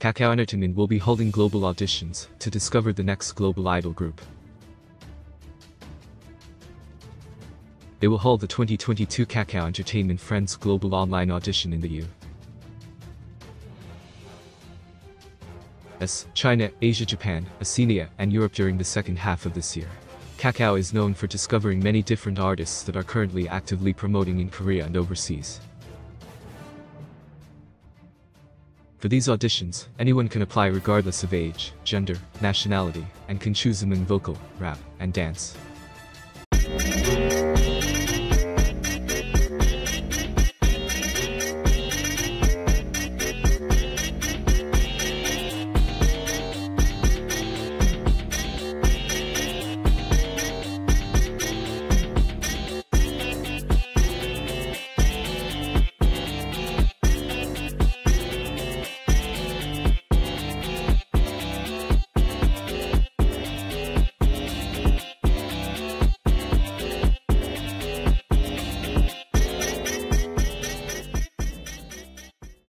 Kakao Entertainment will be holding global auditions to discover the next global idol group. They will hold the 2022 Kakao Entertainment Friends Global Online Audition in the U.S., China, Asia, Japan, Oceania, and Europe during the second half of this year. Kakao is known for discovering many different artists that are currently actively promoting in Korea and overseas. For these auditions, anyone can apply regardless of age, gender, nationality, and can choose among vocal, rap, and dance.